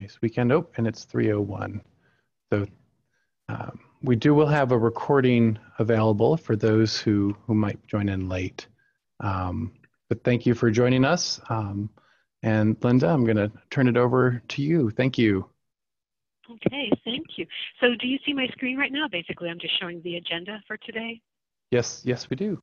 Nice weekend. Oh, and it's 301. So um, we do will have a recording available for those who, who might join in late. Um, but thank you for joining us. Um, and Linda, I'm going to turn it over to you. Thank you. Okay, thank you. So do you see my screen right now? Basically, I'm just showing the agenda for today. Yes, yes, we do.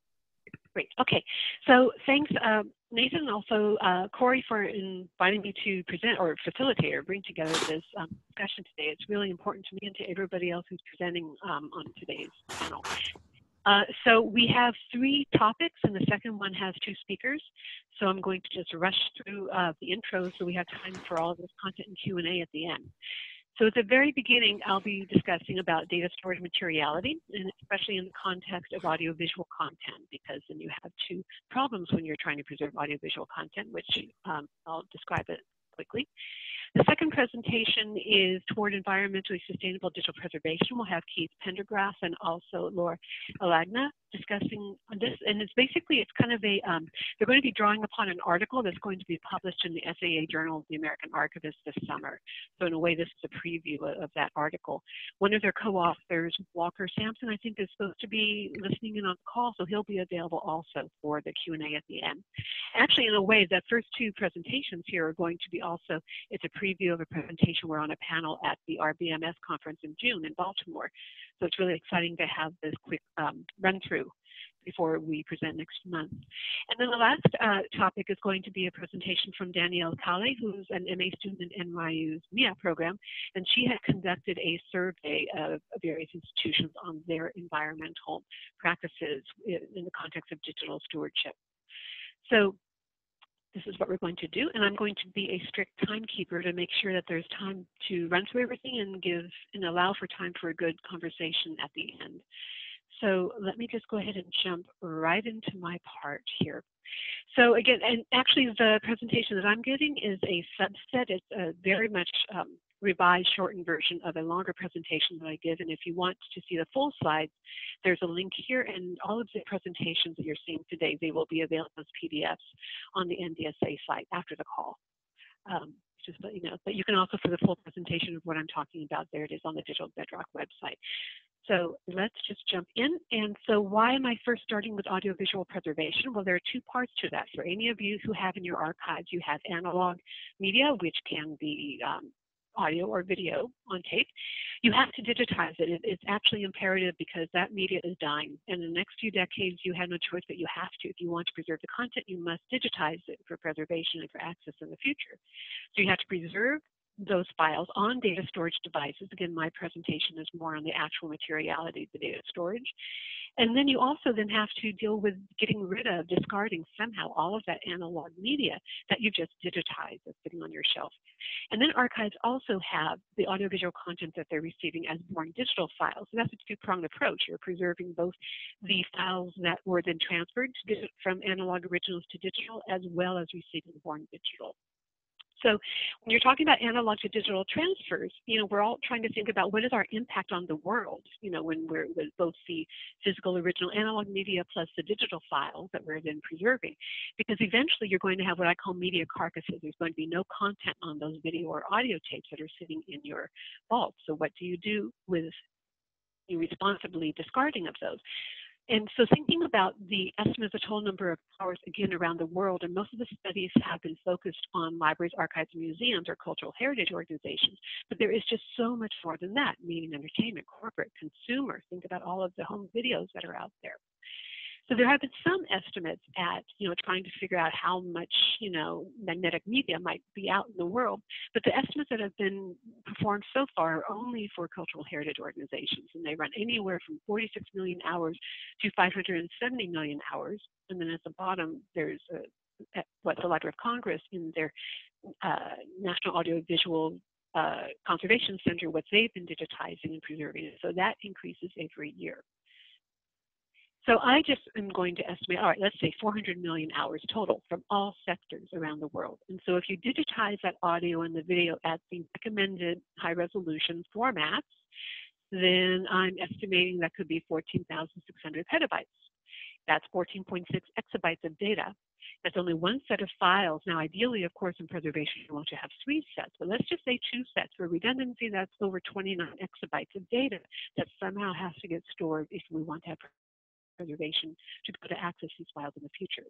Great. Okay. So thanks, uh, Nathan, also uh, Corey for inviting me to present or facilitate or bring together this um, discussion today. It's really important to me and to everybody else who's presenting um, on today's panel. Uh, so we have three topics, and the second one has two speakers. So I'm going to just rush through uh, the intro so we have time for all of this content and Q&A at the end. So at the very beginning, I'll be discussing about data storage materiality, and especially in the context of audiovisual content, because then you have two problems when you're trying to preserve audiovisual content, which um, I'll describe it quickly. The second presentation is toward environmentally sustainable digital preservation. We'll have Keith Pendergrass and also Laura Alagna discussing this. And it's basically, it's kind of a, um, they're going to be drawing upon an article that's going to be published in the SAA Journal of the American Archivist this summer. So in a way, this is a preview of that article. One of their co-authors, Walker Sampson, I think is supposed to be listening in on the call, so he'll be available also for the Q&A at the end. Actually, in a way, the first two presentations here are going to be also, it's a preview of a presentation we're on a panel at the RBMS conference in June in Baltimore. So it's really exciting to have this quick um, run through before we present next month. And then the last uh, topic is going to be a presentation from Danielle Calle, who's an MA student in NYU's MIA program, and she had conducted a survey of various institutions on their environmental practices in the context of digital stewardship. So this is what we're going to do, and I'm going to be a strict timekeeper to make sure that there's time to run through everything and give and allow for time for a good conversation at the end. So let me just go ahead and jump right into my part here. So again, and actually the presentation that I'm giving is a subset. It's a very much um, revised, shortened version of a longer presentation that I give. And if you want to see the full slides, there's a link here. And all of the presentations that you're seeing today, they will be available as PDFs on the NDSA site after the call. Um, just let you know. But you can also, for the full presentation of what I'm talking about, there it is on the Digital Bedrock website. So let's just jump in. And so why am I first starting with audiovisual preservation? Well, there are two parts to that. For any of you who have in your archives, you have analog media, which can be um, audio or video on tape, you have to digitize it. It's actually imperative because that media is dying. And in the next few decades, you have no choice but you have to. If you want to preserve the content, you must digitize it for preservation and for access in the future. So you have to preserve those files on data storage devices. Again, my presentation is more on the actual materiality of the data storage. And then you also then have to deal with getting rid of, discarding somehow all of that analog media that you've just digitized that's sitting on your shelf. And then archives also have the audiovisual content that they're receiving as born digital files. So that's a two-pronged approach. You're preserving both the files that were then transferred from analog originals to digital as well as receiving born digital. So when you're talking about analog to digital transfers, you know, we're all trying to think about what is our impact on the world, you know, when we're with both the physical original analog media plus the digital files that we're then preserving. Because eventually you're going to have what I call media carcasses. There's going to be no content on those video or audio tapes that are sitting in your vault. So what do you do with you responsibly discarding of those? And so thinking about the estimate of the total number of hours, again, around the world, and most of the studies have been focused on libraries, archives, museums, or cultural heritage organizations. But there is just so much more than that, meaning entertainment, corporate, consumer. Think about all of the home videos that are out there. So there have been some estimates at, you know, trying to figure out how much, you know, magnetic media might be out in the world. But the estimates that have been performed so far are only for cultural heritage organizations, and they run anywhere from 46 million hours to 570 million hours. And then at the bottom, there's a, what the Library of Congress in their uh, National Audiovisual uh, Conservation Center, what they've been digitizing and preserving. So that increases every year. So I just am going to estimate, all right, let's say 400 million hours total from all sectors around the world. And so if you digitize that audio and the video at the recommended high resolution formats, then I'm estimating that could be 14,600 petabytes. That's 14.6 exabytes of data. That's only one set of files. Now, ideally, of course, in preservation, you want to have three sets, but let's just say two sets. For redundancy, that's over 29 exabytes of data that somehow has to get stored if we want to have preservation to be able to access these files in the future.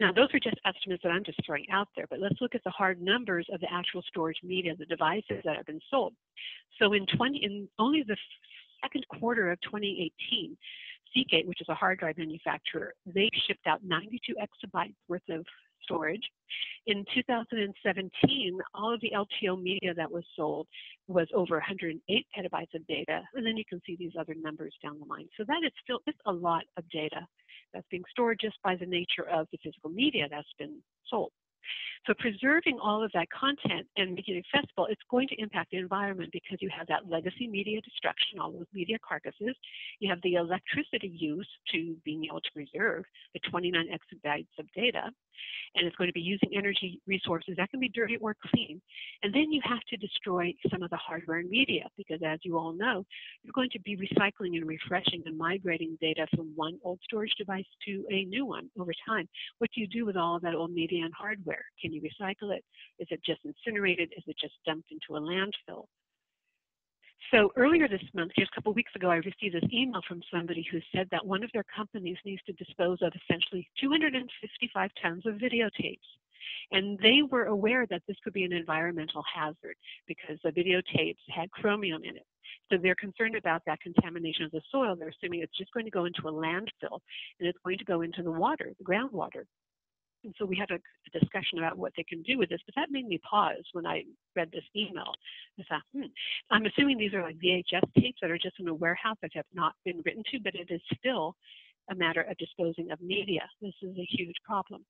Now, those are just estimates that I'm just throwing out there, but let's look at the hard numbers of the actual storage media, the devices that have been sold. So in 20, in only the second quarter of 2018, Seagate, which is a hard drive manufacturer, they shipped out 92 exabytes worth of storage. In 2017, all of the LTO media that was sold was over 108 petabytes of data, and then you can see these other numbers down the line. So that is still it's a lot of data that's being stored just by the nature of the physical media that's been sold. So preserving all of that content and making it accessible, it's going to impact the environment because you have that legacy media destruction, all those media carcasses. You have the electricity use to being able to preserve the 29 exabytes of data. And it's going to be using energy resources that can be dirty or clean. And then you have to destroy some of the hardware and media because as you all know, you're going to be recycling and refreshing and migrating data from one old storage device to a new one over time. What do you do with all of that old media and hardware? Can can you recycle it? Is it just incinerated? Is it just dumped into a landfill? So earlier this month, just a couple weeks ago, I received this email from somebody who said that one of their companies needs to dispose of essentially 255 tons of videotapes. And they were aware that this could be an environmental hazard because the videotapes had chromium in it. So they're concerned about that contamination of the soil. They're assuming it's just going to go into a landfill and it's going to go into the water, the groundwater. And so we had a, a, discussion about what they can do with this, but that made me pause when I read this email. I thought, hmm, I'm assuming these are like VHS tapes that are just in a warehouse that have not been written to, but it is still a matter of disposing of media. This is a huge problem.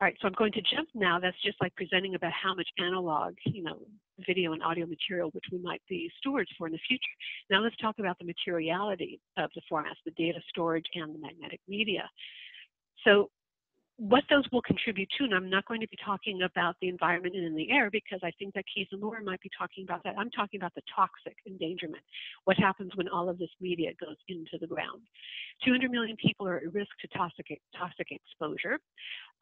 All right, so I'm going to jump now. That's just like presenting about how much analog, you know, video and audio material which we might be stewards for in the future. Now let's talk about the materiality of the formats, the data storage and the magnetic media. So what those will contribute to, and I'm not going to be talking about the environment and in the air because I think that Keith and Laura might be talking about that. I'm talking about the toxic endangerment. What happens when all of this media goes into the ground? 200 million people are at risk to toxic, toxic exposure.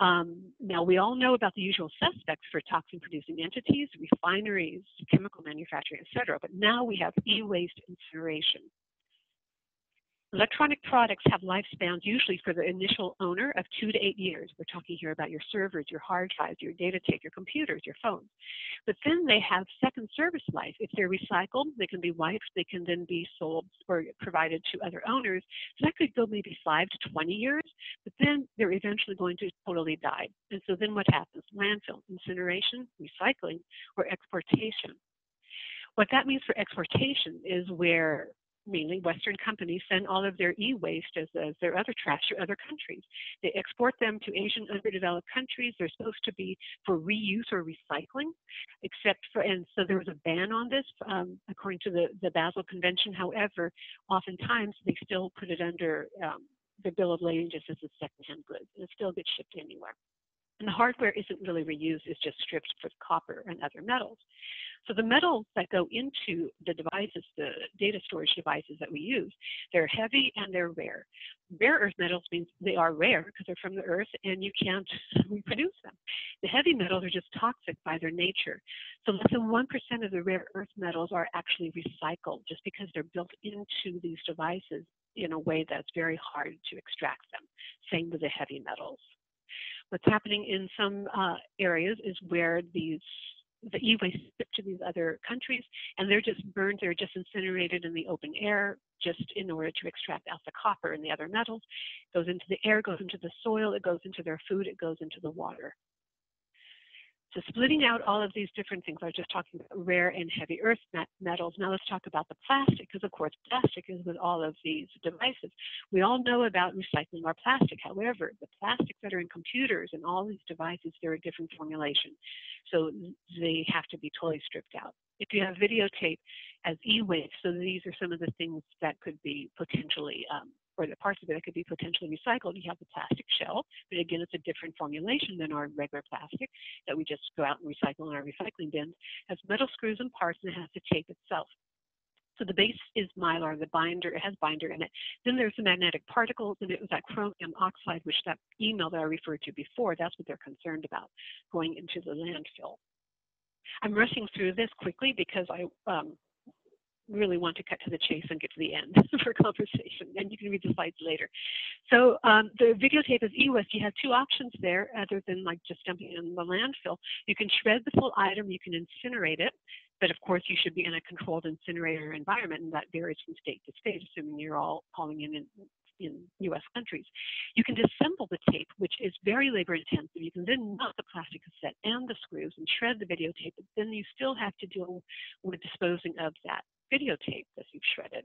Um, now, we all know about the usual suspects for toxin producing entities, refineries, chemical manufacturing, et cetera, but now we have e-waste incineration. Electronic products have lifespans usually for the initial owner of two to eight years. We're talking here about your servers, your hard drives, your data tape, your computers, your phones. But then they have second service life. If they're recycled, they can be wiped, they can then be sold or provided to other owners. So that could go maybe five to 20 years, but then they're eventually going to totally die. And so then what happens? Landfill, incineration, recycling, or exportation. What that means for exportation is where mainly Western companies send all of their e-waste as, as, their other trash to other countries. They export them to Asian underdeveloped countries. They're supposed to be for reuse or recycling, except for, and so there was a ban on this um, according to the, the Basel Convention. However, oftentimes they still put it under um, the bill of lading just as a secondhand goods, and it still gets shipped anywhere. And the hardware isn't really reused, it's just stripped for copper and other metals. So the metals that go into the devices, the data storage devices that we use, they're heavy and they're rare. Rare earth metals means they are rare because they're from the earth and you can't reproduce them. The heavy metals are just toxic by their nature. So less than 1% of the rare earth metals are actually recycled just because they're built into these devices in a way that's very hard to extract them. Same with the heavy metals. What's happening in some uh, areas is where these the e-waste to these other countries, and they're just burned, they're just incinerated in the open air, just in order to extract out the copper and the other metals. It goes into the air, goes into the soil, it goes into their food, it goes into the water. So splitting out all of these different things, I was just talking about rare and heavy earth metals. Now let's talk about the plastic, because of course plastic is with all of these devices. We all know about recycling our plastic. However, the plastics that are in computers and all these devices, they're a different formulation. So they have to be totally stripped out. If you have videotape as e-waste, so these are some of the things that could be potentially um, or the parts of it that could be potentially recycled. You have the plastic shell, but again, it's a different formulation than our regular plastic that we just go out and recycle in our recycling bins. It has metal screws and parts and it has the tape itself. So the base is mylar, the binder, it has binder in it. Then there's the magnetic particles, and it was that chromium oxide, which that email that I referred to before, that's what they're concerned about going into the landfill. I'm rushing through this quickly because I um, really want to cut to the chase and get to the end for conversation, and you can read the slides later. So um, the videotape is e-waste. You have two options there, other than like just dumping in the landfill. You can shred the full item, you can incinerate it, but of course you should be in a controlled incinerator environment, and that varies from state to state, assuming you're all calling in, in in US countries. You can disassemble the tape, which is very labor intensive. You can then mount the plastic cassette and the screws and shred the videotape, but then you still have to deal with disposing of that videotape that you've shredded.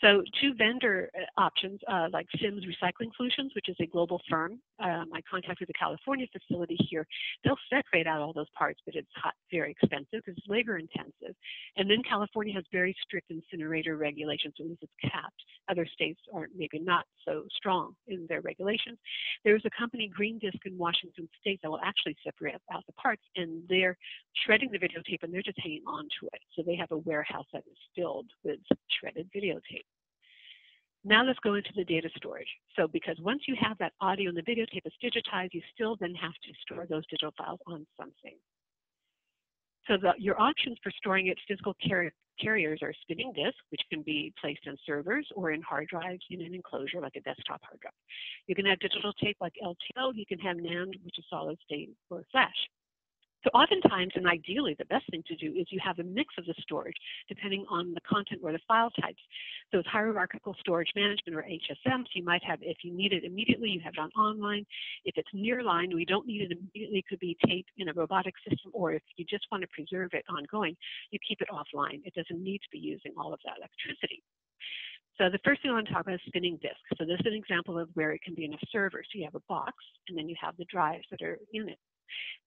So two vendor uh, options uh, like Sims Recycling Solutions, which is a global firm. Um, I contacted the California facility here. They'll separate out all those parts, but it's hot, very expensive because it's labor intensive. And then California has very strict incinerator regulations, at least it's capped. Other states are maybe not so strong in their regulations. There's a company, GreenDisk in Washington State, that will actually separate out the parts, and they're shredding the videotape and they're just hanging on to it. So they have a warehouse that is filled with shredded videotape. Now let's go into the data storage. So because once you have that audio and the videotape is digitized, you still then have to store those digital files on something. So the, your options for storing it physical car carriers are spinning disk, which can be placed on servers or in hard drives in an enclosure like a desktop hard drive. You can have digital tape like LTO, you can have NAND, which is solid state, or flash. So oftentimes, and ideally, the best thing to do is you have a mix of the storage depending on the content or the file types. So with hierarchical storage management or HSM, so you might have, if you need it immediately, you have it on online. If it's nearline, we don't need it immediately, it could be taped in a robotic system, or if you just want to preserve it ongoing, you keep it offline. It doesn't need to be using all of that electricity. So the first thing I want to talk about is spinning disk. So this is an example of where it can be in a server. So you have a box, and then you have the drives that are in it.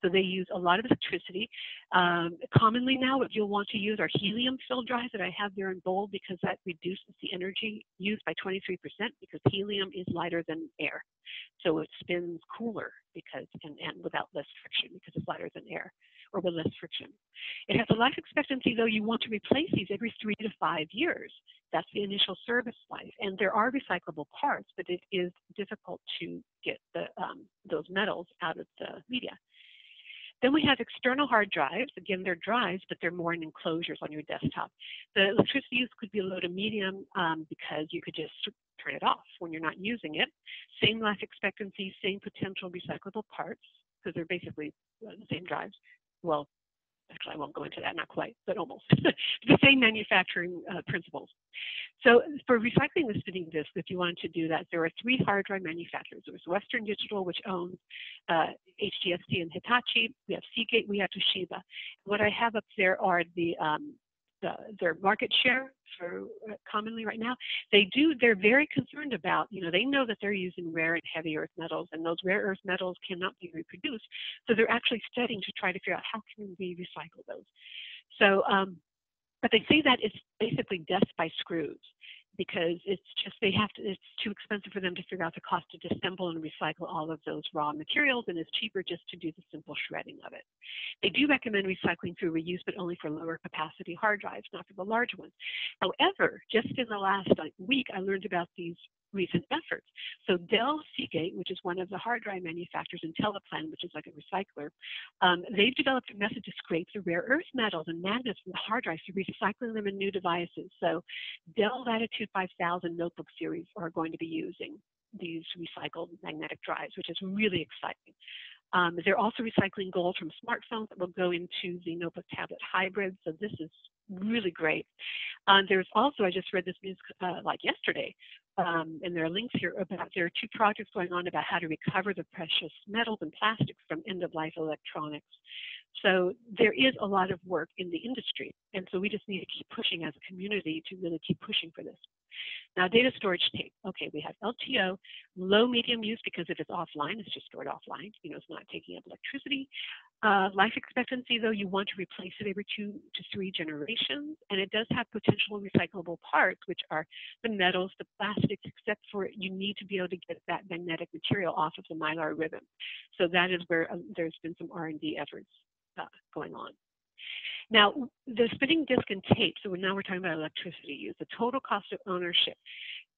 So they use a lot of electricity. Um, commonly now, what you'll want to use are helium-filled drives that I have there in bold because that reduces the energy used by 23% because helium is lighter than air. So it spins cooler because and, and without less friction because it's lighter than air or with less friction. It has a life expectancy, though you want to replace these every three to five years. That's the initial service life. And there are recyclable parts, but it is difficult to get the, um, those metals out of the media. Then we have external hard drives. Again, they're drives, but they're more in enclosures on your desktop. The electricity use could be low to medium um, because you could just turn it off when you're not using it. Same life expectancy, same potential recyclable parts because they're basically uh, the same drives. Well, actually I won't go into that, not quite, but almost. the same manufacturing uh, principles. So for recycling the spinning disk, if you wanted to do that, there are three hard drive manufacturers. There's Western Digital, which owns uh, HGST and Hitachi. We have Seagate, we have Toshiba. What I have up there are the um, the, their market share for uh, commonly right now, they do, they're very concerned about, you know, they know that they're using rare and heavy earth metals and those rare earth metals cannot be reproduced. So they're actually studying to try to figure out how can we recycle those. So, um, but they say that it's basically death by screws because it's just they have to it's too expensive for them to figure out the cost to disassemble and recycle all of those raw materials and it's cheaper just to do the simple shredding of it. They do recommend recycling through reuse but only for lower capacity hard drives not for the large ones. However just in the last like, week i learned about these recent efforts. So Dell Seagate, which is one of the hard drive manufacturers, and Teleplan, which is like a recycler, um, they've developed a method to scrape the rare earth metals and magnets from the hard drives to recycling them in new devices. So Dell Latitude 5000 notebook series are going to be using these recycled magnetic drives, which is really exciting. Um, they're also recycling gold from smartphones that will go into the notebook tablet hybrid. So this is really great. Um, there's also, I just read this news uh, like yesterday, um, and there are links here about there are two projects going on about how to recover the precious metals and plastics from end-of-life electronics. So there is a lot of work in the industry, and so we just need to keep pushing as a community to really keep pushing for this. Now, data storage tape. Okay, we have LTO, low medium use because if it's offline, it's just stored offline. You know, it's not taking up electricity. Uh, life expectancy, though, you want to replace it every two to three generations, and it does have potential recyclable parts, which are the metals, the plastics, except for you need to be able to get that magnetic material off of the mylar ribbon. So that is where um, there's been some R&D efforts uh, going on. Now, the spinning disk and tape, so now we're talking about electricity use, the total cost of ownership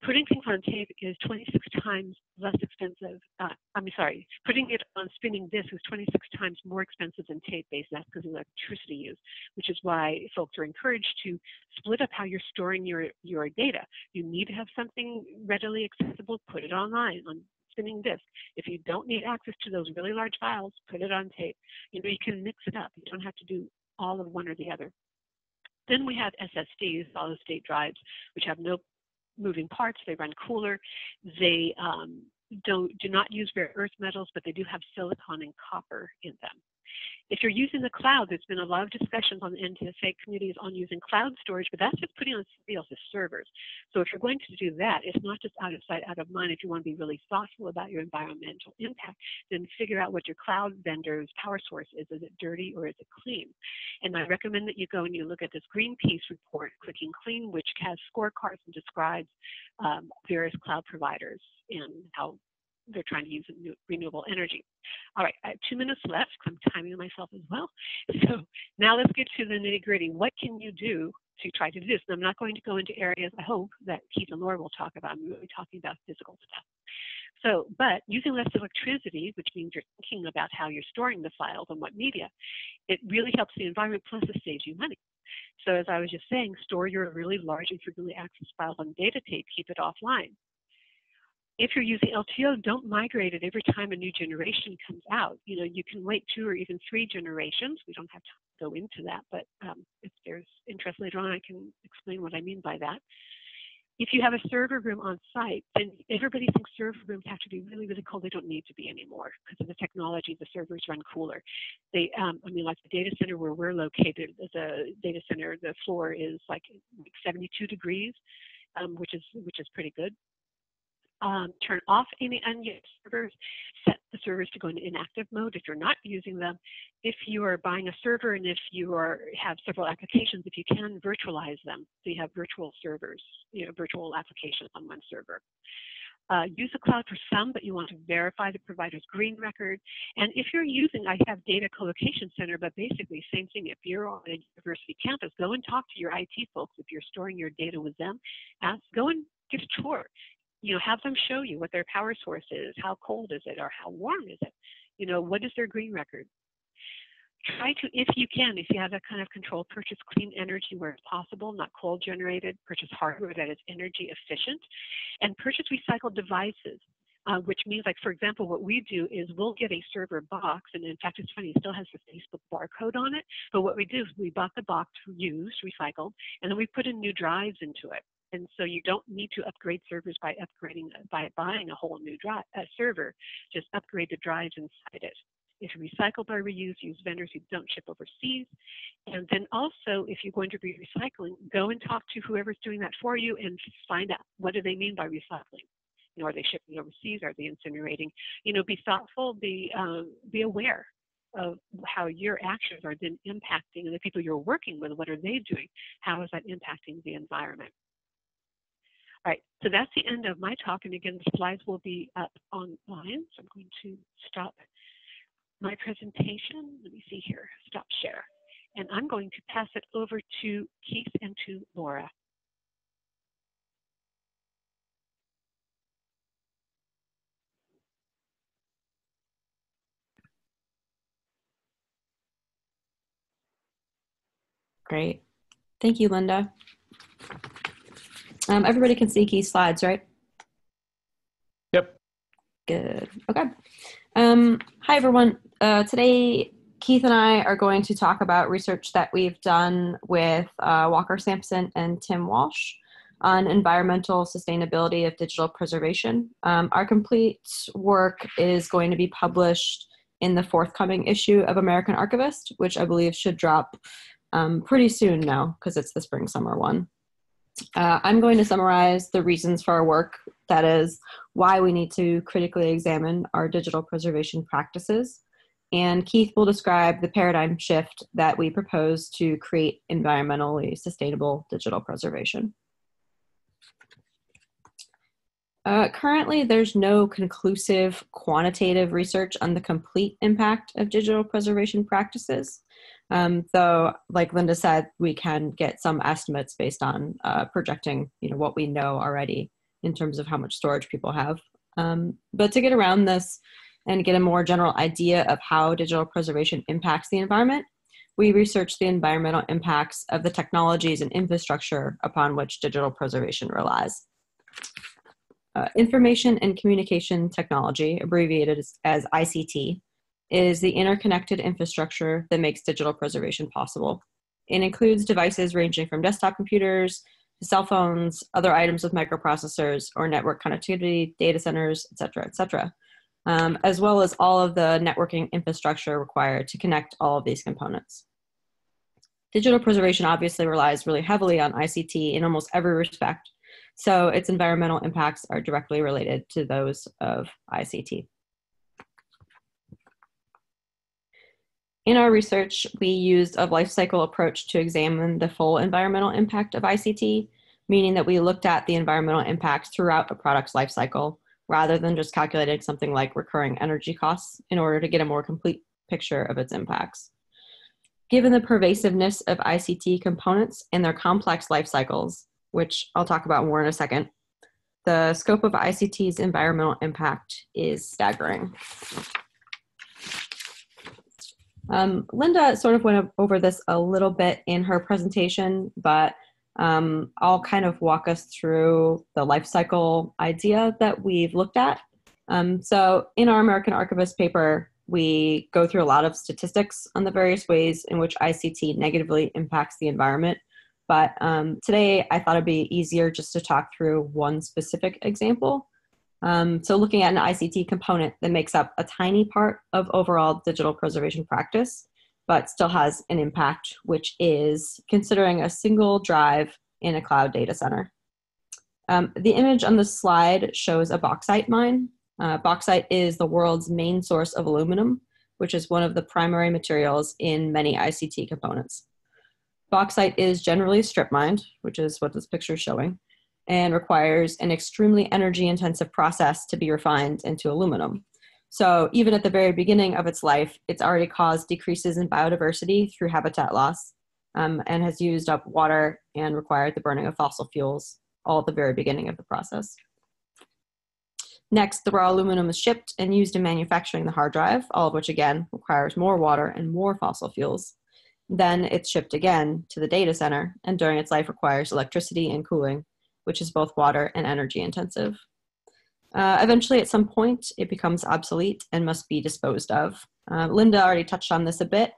putting things on tape is 26 times less expensive. Uh, I'm sorry, putting it on spinning disk is 26 times more expensive than tape-based. That's because of electricity use, which is why folks are encouraged to split up how you're storing your, your data. You need to have something readily accessible, put it online on spinning disk. If you don't need access to those really large files, put it on tape. You know, you can mix it up. You don't have to do all of one or the other. Then we have SSDs, solid state drives, which have no moving parts. They run cooler. They um, don't, do not use rare earth metals, but they do have silicon and copper in them. If you're using the cloud, there's been a lot of discussions on the NDSA communities on using cloud storage, but that's just putting on somebody else's servers. So if you're going to do that, it's not just out of sight, out of mind. If you want to be really thoughtful about your environmental impact, then figure out what your cloud vendor's power source is. Is it dirty or is it clean? And I recommend that you go and you look at this Greenpeace report, Clicking Clean, which has scorecards and describes um, various cloud providers and how they're trying to use renewable energy. All right, I have two minutes left. I'm timing myself as well. So now let's get to the nitty gritty. What can you do to try to do this? And I'm not going to go into areas, I hope, that Keith and Laura will talk about. I'm really talking about physical stuff. So, but using less electricity, which means you're thinking about how you're storing the files and what media, it really helps the environment, plus it saves you money. So as I was just saying, store your really large and frequently accessed files on data tape, keep it offline if you're using LTO, don't migrate it every time a new generation comes out. You know, you can wait two or even three generations. We don't have to go into that, but um, if there's interest later on, I can explain what I mean by that. If you have a server room on site, then everybody thinks server rooms have to be really, really cold. They don't need to be anymore because of the technology. The servers run cooler. They, um, I mean, like the data center where we're located, the data center, the floor is like 72 degrees, um, which is which is pretty good um, turn off any unused servers, set the servers to go into inactive mode if you're not using them. If you are buying a server and if you are, have several applications, if you can virtualize them, so you have virtual servers, you know, virtual applications on one server. Uh, use the cloud for some, but you want to verify the provider's green record. And if you're using, I have data co-location center, but basically same thing. If you're on a university campus, go and talk to your IT folks. If you're storing your data with them, ask, go and give a tour you know, have them show you what their power source is, how cold is it, or how warm is it? You know, what is their green record? Try to, if you can, if you have that kind of control, purchase clean energy where it's possible, not coal generated, purchase hardware that is energy efficient, and purchase recycled devices. Uh, which means like for example what we do is we'll get a server box and in fact it's funny it still has the facebook barcode on it but what we do is we bought the box used recycled and then we put in new drives into it and so you don't need to upgrade servers by upgrading by buying a whole new drive, uh, server. Just upgrade the drives inside it. If you recycle by reuse, use vendors who don't ship overseas. And then also, if you're going to be recycling, go and talk to whoever's doing that for you and find out what do they mean by recycling. You know, are they shipping overseas? Are they incinerating? You know, be thoughtful, be um, be aware of how your actions are then impacting the people you're working with. What are they doing? How is that impacting the environment? All right, so that's the end of my talk. And again, the slides will be up online. So I'm going to stop my presentation. Let me see here, stop share. And I'm going to pass it over to Keith and to Laura. Great. Thank you, Linda. Um, everybody can see Keith's slides, right? Yep. Good. Okay. Um, hi, everyone. Uh, today, Keith and I are going to talk about research that we've done with uh, Walker Sampson and Tim Walsh on environmental sustainability of digital preservation. Um, our complete work is going to be published in the forthcoming issue of American Archivist, which I believe should drop um, pretty soon now because it's the spring summer one. Uh, I'm going to summarize the reasons for our work, that is, why we need to critically examine our digital preservation practices. And Keith will describe the paradigm shift that we propose to create environmentally sustainable digital preservation. Uh, currently, there's no conclusive quantitative research on the complete impact of digital preservation practices. Um, though, like Linda said, we can get some estimates based on uh, projecting, you know, what we know already in terms of how much storage people have. Um, but to get around this and get a more general idea of how digital preservation impacts the environment, we researched the environmental impacts of the technologies and infrastructure upon which digital preservation relies. Uh, information and communication technology, abbreviated as, as ICT, is the interconnected infrastructure that makes digital preservation possible. It includes devices ranging from desktop computers to cell phones, other items with microprocessors or network connectivity, data centers, et etc., etc., um, as well as all of the networking infrastructure required to connect all of these components. Digital preservation obviously relies really heavily on ICT in almost every respect, so its environmental impacts are directly related to those of ICT. In our research, we used a life cycle approach to examine the full environmental impact of ICT, meaning that we looked at the environmental impacts throughout a product's life cycle rather than just calculating something like recurring energy costs in order to get a more complete picture of its impacts. Given the pervasiveness of ICT components and their complex life cycles, which I'll talk about more in a second, the scope of ICT's environmental impact is staggering. Um, Linda sort of went over this a little bit in her presentation, but um, I'll kind of walk us through the life cycle idea that we've looked at. Um, so, in our American Archivist paper, we go through a lot of statistics on the various ways in which ICT negatively impacts the environment. But um, today, I thought it'd be easier just to talk through one specific example. Um, so looking at an ICT component that makes up a tiny part of overall digital preservation practice, but still has an impact, which is considering a single drive in a cloud data center. Um, the image on the slide shows a bauxite mine. Uh, bauxite is the world's main source of aluminum, which is one of the primary materials in many ICT components. Bauxite is generally strip mined, which is what this picture is showing, and requires an extremely energy intensive process to be refined into aluminum. So, even at the very beginning of its life, it's already caused decreases in biodiversity through habitat loss um, and has used up water and required the burning of fossil fuels all at the very beginning of the process. Next, the raw aluminum is shipped and used in manufacturing the hard drive, all of which again requires more water and more fossil fuels. Then it's shipped again to the data center and during its life requires electricity and cooling which is both water and energy intensive. Uh, eventually, at some point, it becomes obsolete and must be disposed of. Uh, Linda already touched on this a bit,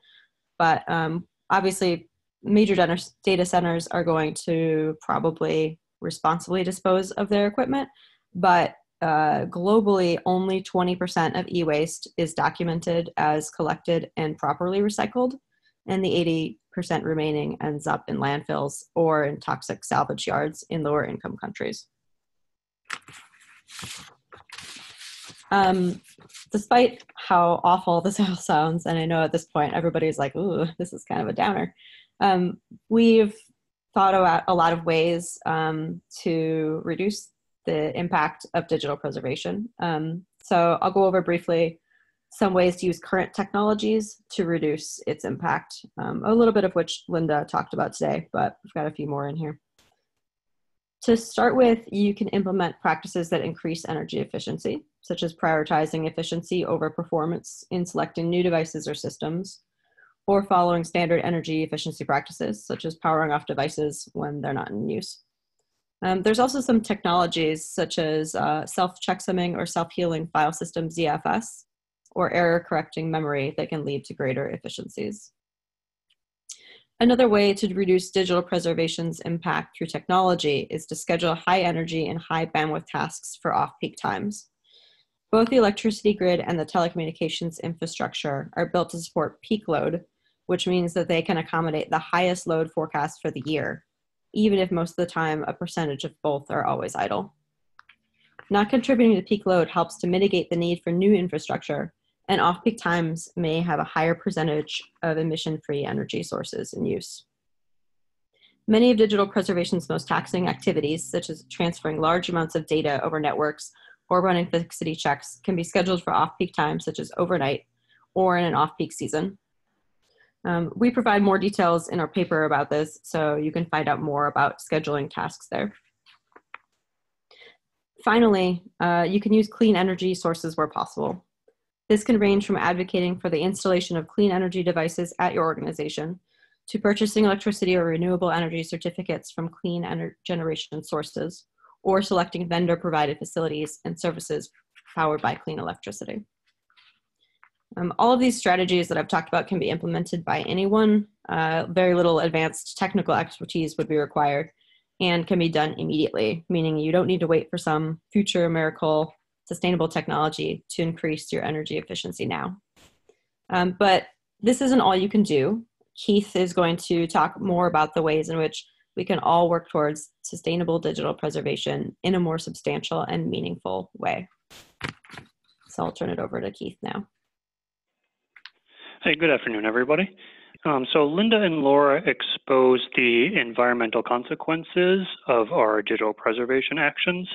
but um, obviously, major data centers are going to probably responsibly dispose of their equipment, but uh, globally, only 20% of e waste is documented as collected and properly recycled, and the 80% remaining ends up in landfills or in toxic salvage yards in lower income countries. Um, despite how awful this all sounds, and I know at this point everybody's like, ooh, this is kind of a downer, um, we've thought about a lot of ways um, to reduce the impact of digital preservation. Um, so I'll go over briefly some ways to use current technologies to reduce its impact, um, a little bit of which Linda talked about today, but we've got a few more in here. To start with, you can implement practices that increase energy efficiency, such as prioritizing efficiency over performance in selecting new devices or systems, or following standard energy efficiency practices, such as powering off devices when they're not in use. Um, there's also some technologies such as uh, self-checksumming or self-healing file system ZFS or error correcting memory that can lead to greater efficiencies. Another way to reduce digital preservation's impact through technology is to schedule high energy and high bandwidth tasks for off peak times. Both the electricity grid and the telecommunications infrastructure are built to support peak load, which means that they can accommodate the highest load forecast for the year, even if most of the time a percentage of both are always idle. Not contributing to peak load helps to mitigate the need for new infrastructure and off-peak times may have a higher percentage of emission-free energy sources in use. Many of digital preservation's most taxing activities, such as transferring large amounts of data over networks or running fixity checks, can be scheduled for off-peak times, such as overnight or in an off-peak season. Um, we provide more details in our paper about this, so you can find out more about scheduling tasks there. Finally, uh, you can use clean energy sources where possible. This can range from advocating for the installation of clean energy devices at your organization to purchasing electricity or renewable energy certificates from clean energy generation sources or selecting vendor provided facilities and services powered by clean electricity. Um, all of these strategies that I've talked about can be implemented by anyone. Uh, very little advanced technical expertise would be required and can be done immediately, meaning you don't need to wait for some future miracle sustainable technology to increase your energy efficiency now. Um, but this isn't all you can do. Keith is going to talk more about the ways in which we can all work towards sustainable digital preservation in a more substantial and meaningful way. So I'll turn it over to Keith now. Hey, good afternoon, everybody. Um, so Linda and Laura exposed the environmental consequences of our digital preservation actions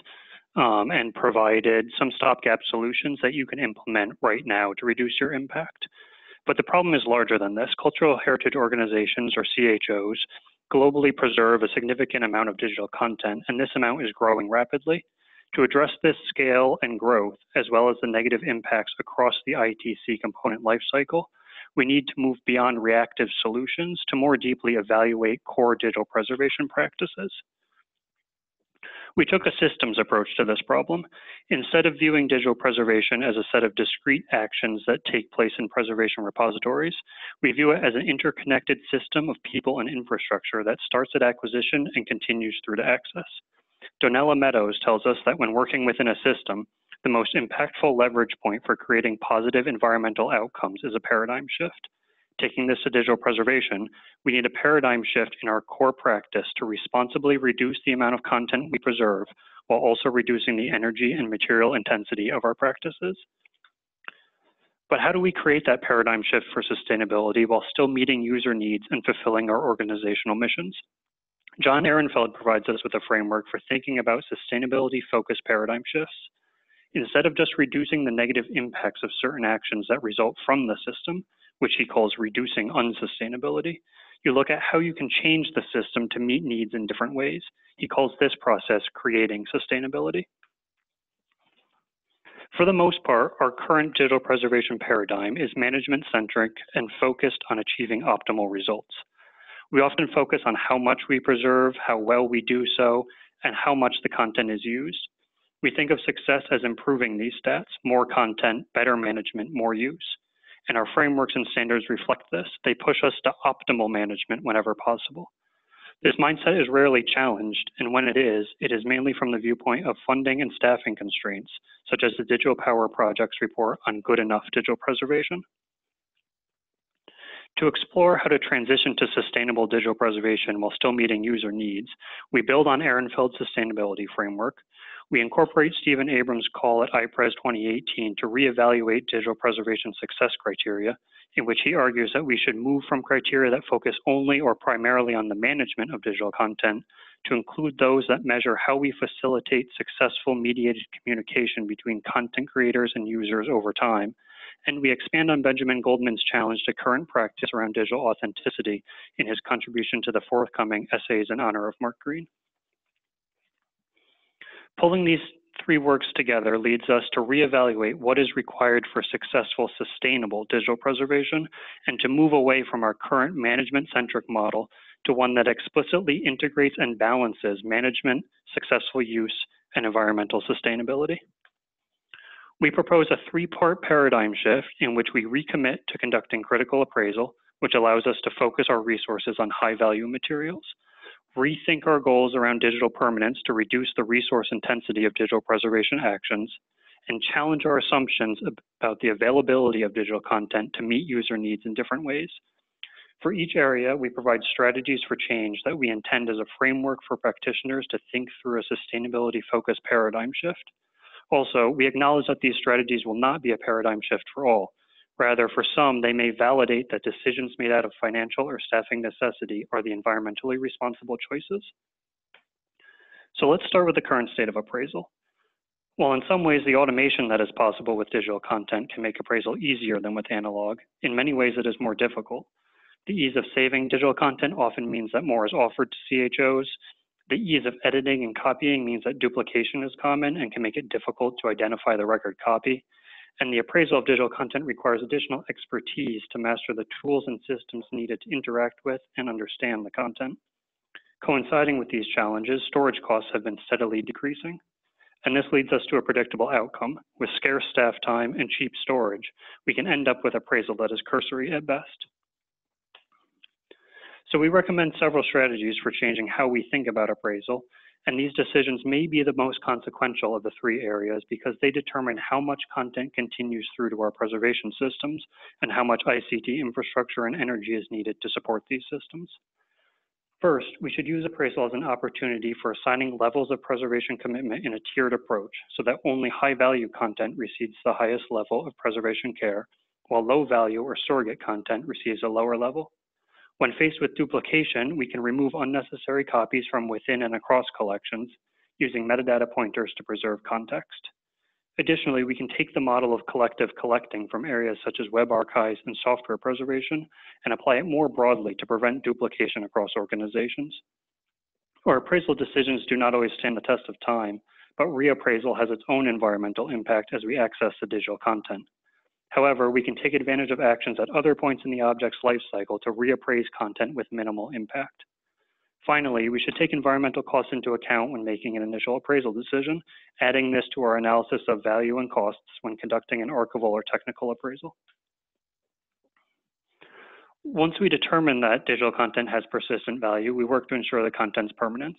um, and provided some stopgap solutions that you can implement right now to reduce your impact. But the problem is larger than this. Cultural heritage organizations, or CHOs, globally preserve a significant amount of digital content, and this amount is growing rapidly. To address this scale and growth, as well as the negative impacts across the ITC component lifecycle, we need to move beyond reactive solutions to more deeply evaluate core digital preservation practices. We took a systems approach to this problem. Instead of viewing digital preservation as a set of discrete actions that take place in preservation repositories, we view it as an interconnected system of people and infrastructure that starts at acquisition and continues through to access. Donella Meadows tells us that when working within a system, the most impactful leverage point for creating positive environmental outcomes is a paradigm shift. Taking this to digital preservation, we need a paradigm shift in our core practice to responsibly reduce the amount of content we preserve while also reducing the energy and material intensity of our practices. But how do we create that paradigm shift for sustainability while still meeting user needs and fulfilling our organizational missions? John Ehrenfeld provides us with a framework for thinking about sustainability focused paradigm shifts. Instead of just reducing the negative impacts of certain actions that result from the system, which he calls reducing unsustainability, you look at how you can change the system to meet needs in different ways. He calls this process creating sustainability. For the most part, our current digital preservation paradigm is management centric and focused on achieving optimal results. We often focus on how much we preserve, how well we do so, and how much the content is used. We think of success as improving these stats, more content, better management, more use. And our frameworks and standards reflect this. They push us to optimal management whenever possible. This mindset is rarely challenged, and when it is, it is mainly from the viewpoint of funding and staffing constraints, such as the Digital POWRR Project's report on good enough digital preservation. To explore how to transition to sustainable digital preservation while still meeting user needs, we build on Ehrenfeld's sustainability framework, we incorporate Stephen Abrams' call at IPRES 2018 to reevaluate digital preservation success criteria, in which he argues that we should move from criteria that focus only or primarily on the management of digital content to include those that measure how we facilitate successful mediated communication between content creators and users over time. And we expand on Benjamin Goldman's challenge to current practice around digital authenticity in his contribution to the forthcoming Essays in Honor of Mark Greene. Pulling these three works together leads us to reevaluate what is required for successful sustainable digital preservation and to move away from our current management-centric model to one that explicitly integrates and balances management, successful use, and environmental sustainability. We propose a three-part paradigm shift in which we recommit to conducting critical appraisal, which allows us to focus our resources on high-value materials rethink our goals around digital permanence to reduce the resource intensity of digital preservation actions, and challenge our assumptions about the availability of digital content to meet user needs in different ways. For each area, we provide strategies for change that we intend as a framework for practitioners to think through a sustainability-focused paradigm shift. Also, we acknowledge that these strategies will not be a paradigm shift for all, Rather, for some, they may validate that decisions made out of financial or staffing necessity are the environmentally responsible choices. So let's start with the current state of appraisal. While in some ways the automation that is possible with digital content can make appraisal easier than with analog, in many ways it is more difficult. The ease of saving digital content often means that more is offered to CHOs. The ease of editing and copying means that duplication is common and can make it difficult to identify the record copy. And the appraisal of digital content requires additional expertise to master the tools and systems needed to interact with and understand the content. Coinciding with these challenges, storage costs have been steadily decreasing. And this leads us to a predictable outcome. With scarce staff time and cheap storage, we can end up with appraisal that is cursory at best. So we recommend several strategies for changing how we think about appraisal, and these decisions may be the most consequential of the three areas because they determine how much content continues through to our preservation systems and how much ICT infrastructure and energy is needed to support these systems. First, we should use appraisal as an opportunity for assigning levels of preservation commitment in a tiered approach so that only high value content receives the highest level of preservation care, while low value or surrogate content receives a lower level. When faced with duplication, we can remove unnecessary copies from within and across collections using metadata pointers to preserve context. Additionally, we can take the model of collective collecting from areas such as web archives and software preservation and apply it more broadly to prevent duplication across organizations. Our appraisal decisions do not always stand the test of time, but reappraisal has its own environmental impact as we access the digital content. However, we can take advantage of actions at other points in the object's lifecycle to reappraise content with minimal impact. Finally, we should take environmental costs into account when making an initial appraisal decision, adding this to our analysis of value and costs when conducting an archival or technical appraisal. Once we determine that digital content has persistent value, we work to ensure the content's permanence.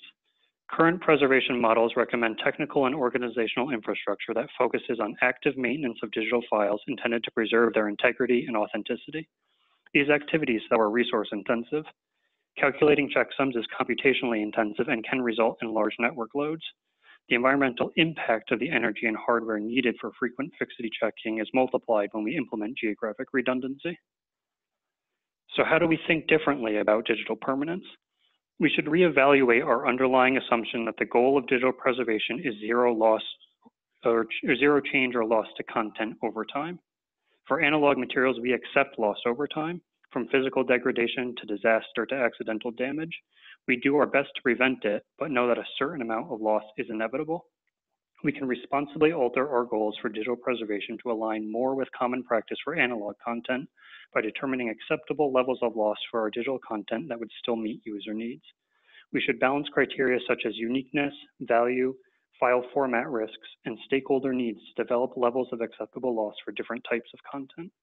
Current preservation models recommend technical and organizational infrastructure that focuses on active maintenance of digital files intended to preserve their integrity and authenticity. These activities though, are resource intensive, Calculating checksums is computationally intensive and can result in large network loads. The environmental impact of the energy and hardware needed for frequent fixity checking is multiplied when we implement geographic redundancy. So how do we think differently about digital permanence? We should reevaluate our underlying assumption that the goal of digital preservation is zero loss or, or zero change or loss to content over time. For analog materials, we accept loss over time from physical degradation to disaster to accidental damage. We do our best to prevent it, but know that a certain amount of loss is inevitable. We can responsibly alter our goals for digital preservation to align more with common practice for analog content by determining acceptable levels of loss for our digital content that would still meet user needs. We should balance criteria such as uniqueness, value, file format risks, and stakeholder needs to develop levels of acceptable loss for different types of content.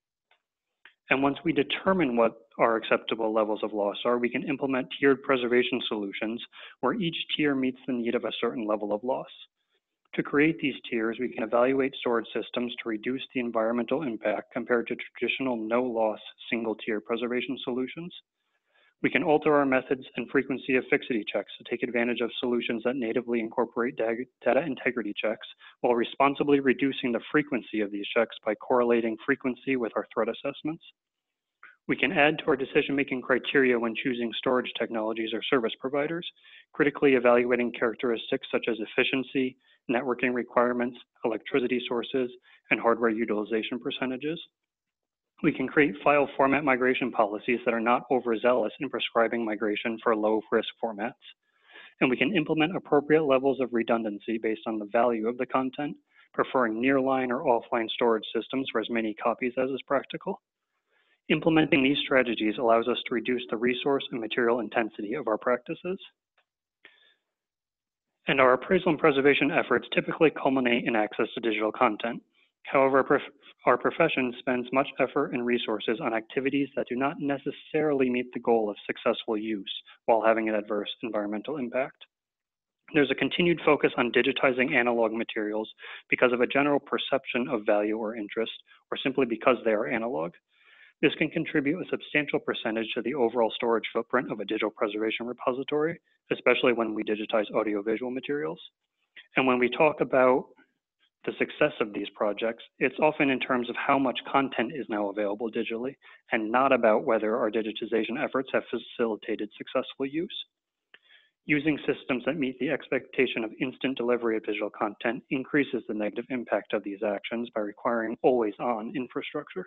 And once we determine what our acceptable levels of loss are, we can implement tiered preservation solutions where each tier meets the need of a certain level of loss. To create these tiers, we can evaluate storage systems to reduce the environmental impact compared to traditional no-loss single-tier preservation solutions. We can alter our methods and frequency of fixity checks to take advantage of solutions that natively incorporate data integrity checks while responsibly reducing the frequency of these checks by correlating frequency with our threat assessments. We can add to our decision-making criteria when choosing storage technologies or service providers, critically evaluating characteristics such as efficiency, networking requirements, electricity sources, and hardware utilization percentages. We can create file format migration policies that are not overzealous in prescribing migration for low risk formats. And we can implement appropriate levels of redundancy based on the value of the content, preferring nearline or offline storage systems for as many copies as is practical. Implementing these strategies allows us to reduce the resource and material intensity of our practices. And our appraisal and preservation efforts typically culminate in access to digital content. However, our profession spends much effort and resources on activities that do not necessarily meet the goal of successful use while having an adverse environmental impact. There's a continued focus on digitizing analog materials because of a general perception of value or interest, or simply because they are analog. This can contribute a substantial percentage to the overall storage footprint of a digital preservation repository, especially when we digitize audiovisual materials. And when we talk about the success of these projects, it's often in terms of how much content is now available digitally and not about whether our digitization efforts have facilitated successful use. Using systems that meet the expectation of instant delivery of digital content increases the negative impact of these actions by requiring always on infrastructure.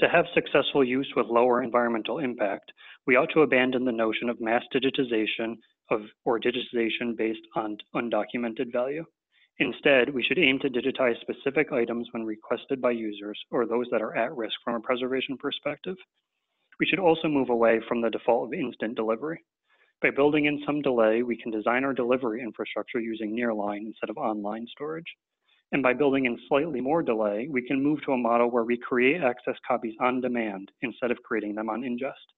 To have successful use with lower environmental impact, we ought to abandon the notion of mass digitization of, or digitization based on undocumented value. Instead, we should aim to digitize specific items when requested by users or those that are at risk from a preservation perspective. We should also move away from the default of instant delivery. By building in some delay, we can design our delivery infrastructure using nearline instead of online storage. And by building in slightly more delay, we can move to a model where we create access copies on demand instead of creating them on ingest.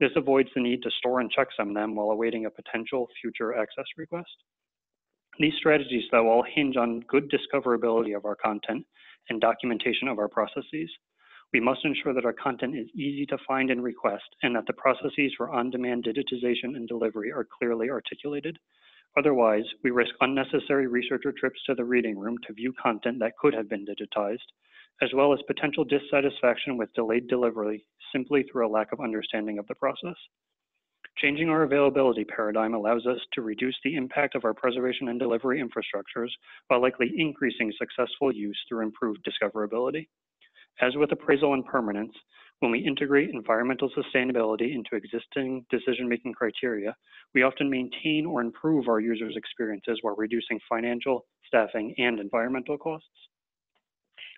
This avoids the need to store and checksum them while awaiting a potential future access request. These strategies, though, all hinge on good discoverability of our content and documentation of our processes. We must ensure that our content is easy to find and request, and that the processes for on-demand digitization and delivery are clearly articulated. Otherwise, we risk unnecessary researcher trips to the reading room to view content that could have been digitized, as well as potential dissatisfaction with delayed delivery simply through a lack of understanding of the process. Changing our availability paradigm allows us to reduce the impact of our preservation and delivery infrastructures while likely increasing successful use through improved discoverability. As with appraisal and permanence, when we integrate environmental sustainability into existing decision-making criteria, we often maintain or improve our users' experiences while reducing financial, staffing, and environmental costs.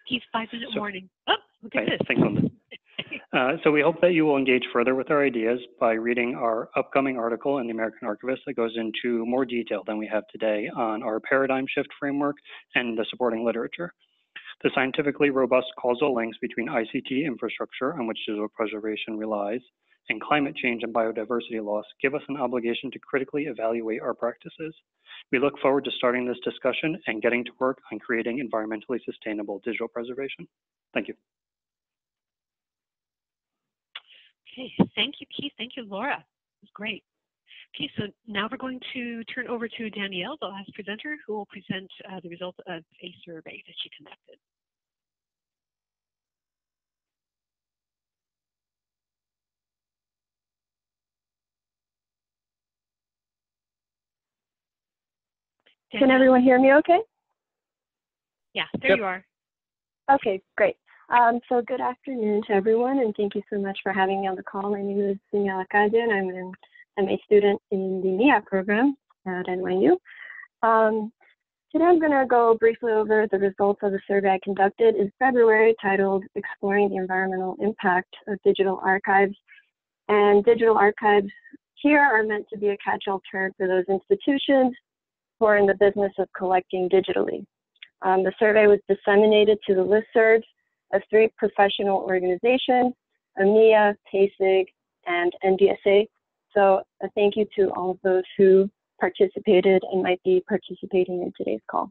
He's five-minute so, warning. Oh, look at this. Thanks, Linda. Uh, so we hope that you will engage further with our ideas by reading our upcoming article in the American Archivist that goes into more detail than we have today on our paradigm shift framework and the supporting literature. The scientifically robust causal links between ICT infrastructure on which digital preservation relies and climate change and biodiversity loss give us an obligation to critically evaluate our practices. We look forward to starting this discussion and getting to work on creating environmentally sustainable digital preservation. Thank you. Okay, thank you, Keith. Thank you, Laura. Great. Okay, so now we're going to turn over to Danielle, the last presenter, who will present uh, the results of a survey that she conducted. Can everyone hear me okay? Yeah, there yep. you are. Okay, great. Um, so good afternoon to everyone, and thank you so much for having me on the call. My name is Daniela Calle, and I'm, an, I'm a student in the MIAP program at NYU. Um, today I'm going to go briefly over the results of a survey I conducted in February titled Exploring the Environmental Impact of Digital Archives. And digital archives here are meant to be a catch-all term for those institutions who are in the business of collecting digitally. Um, the survey was disseminated to the listservs of three professional organizations, AMIA, PASIG, and NDSA. So a thank you to all of those who participated and might be participating in today's call.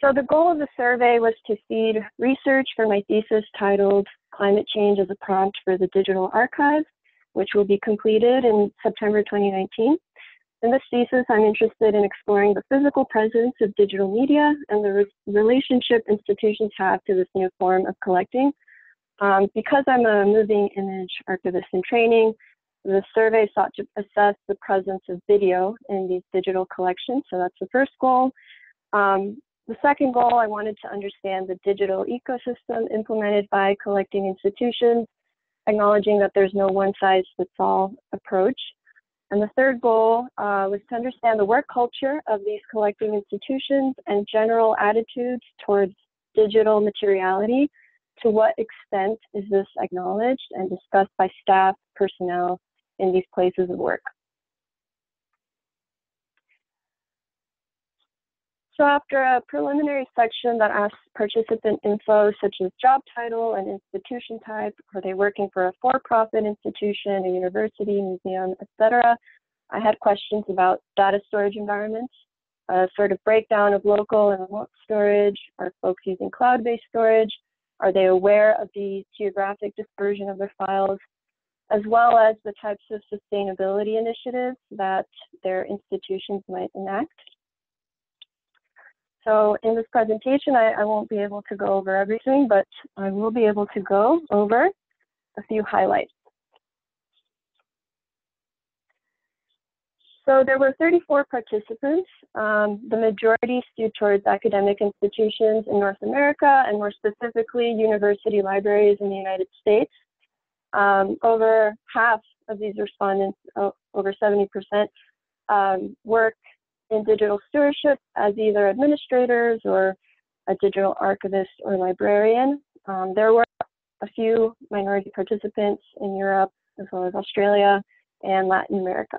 So the goal of the survey was to feed research for my thesis titled Climate Change as a Prompt for the Digital Archive, which will be completed in September 2019. In this thesis, I'm interested in exploring the physical presence of digital media and the re relationship institutions have to this new form of collecting. Um, because I'm a moving image archivist in training, the survey sought to assess the presence of video in these digital collections. So that's the first goal. Um, the second goal, I wanted to understand the digital ecosystem implemented by collecting institutions, acknowledging that there's no one size fits all approach. And the third goal uh, was to understand the work culture of these collecting institutions and general attitudes towards digital materiality. To what extent is this acknowledged and discussed by staff, personnel in these places of work? So after a preliminary section that asks participant info such as job title and institution type, are they working for a for-profit institution, a university, museum, etc., I had questions about data storage environments, a sort of breakdown of local and remote storage, are folks using cloud-based storage, are they aware of the geographic dispersion of their files, as well as the types of sustainability initiatives that their institutions might enact. So in this presentation, I, I, won't be able to go over everything, but I will be able to go over a few highlights. So there were 34 participants. Um, the majority skewed towards academic institutions in North America and more specifically university libraries in the United States. Um, over half of these respondents, oh, over 70%, um, work in digital stewardship as either administrators or a digital archivist or librarian. Um, there were a few minority participants in Europe as well as Australia and Latin America.